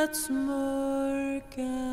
natsmörken